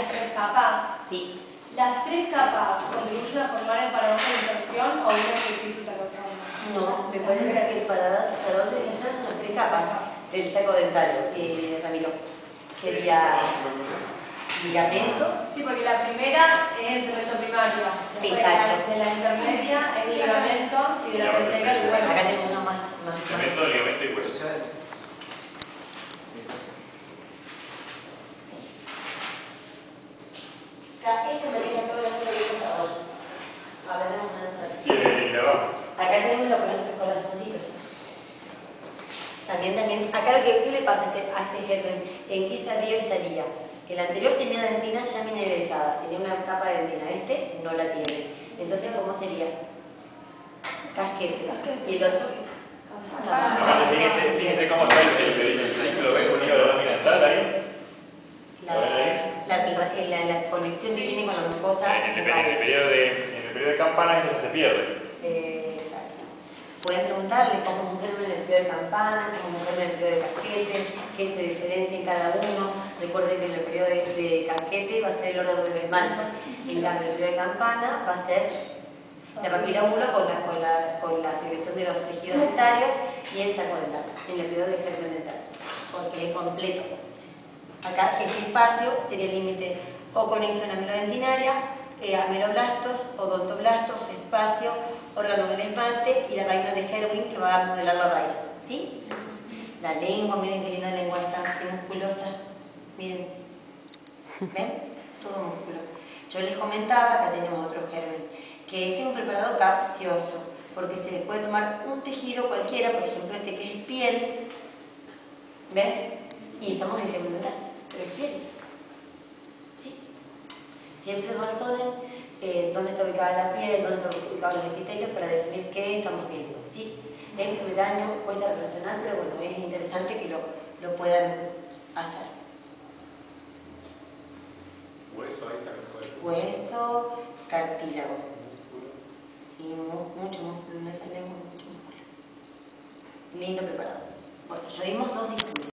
las tres capas. Sí. ¿Las tres capas contribuyen a formar el paradón de inserción o una específica cosa? No, me parece que para para dos de son las tres capas del saco dental, eh, Ramiro. Sería ligamento. Sí, porque la primera es el cemento primario. Exacto. De la intermedia es el ligamento y de la tercera el hueso. Acá tenemos uno más. más. Cemento, ligamento y hueso. Acá, este maneja todo lo que tenemos ahora. A ver, vamos a hacer. Sí. Acá tenemos los los corazoncitos. También, también, acá lo que, ¿qué le pasa a este, a este germen? ¿En qué estadio estaría? El anterior tenía dentina ya mineralizada, tenía una capa de dentina, este no la tiene. Entonces, ¿cómo sería? Casquete. ¿Y el otro? Aparte, fíjense, fíjense cómo está el, el, el, el vehículo B unido a la lámina dental ahí. La, la, la, la conexión que tiene con la mucosa. En el, en el periodo de, en el periodo de campana esto ya se pierde. Eh, exacto. Pueden preguntarle cómo germen en el periodo de campana, cómo germen en el periodo de casquete, qué se diferencia en cada uno. Recuerden que en el periodo de, de casquete va a ser el órgano del esmalte. En cambio, el periodo de campana va a ser la papila óvula con la, con, la, con la secreción de los tejidos dentarios y el saco dental, en el periodo de germen dental, porque es completo. Acá este espacio sería el límite o conexión amelodentinaria, eh, ameloblastos, odontoblastos, espacio, órgano del esmalte y la vaina de Herwin que va a modelar la raíz. ¿Sí? La lengua, miren qué linda lengua está, qué musculosa. Miren. ¿Ven? Todo músculo. Yo les comentaba, acá tenemos otro germen, que este es un preparado capcioso, porque se le puede tomar un tejido cualquiera, por ejemplo este que es piel, ¿ven? Y estamos en germen es eso. ¿Sí? Siempre razonen eh, dónde está ubicada la piel, dónde están ubicados los epitelios para definir qué estamos viendo. ¿sí? En primer año cuesta relacionar, pero bueno, es interesante que lo, lo puedan hacer. Hueso ahí mejor. Hueso, cartílago. Sí, mu- mucho músculo, esa lengua, mucho músculo. Lindo preparado. Bueno, ya vimos dos distintos.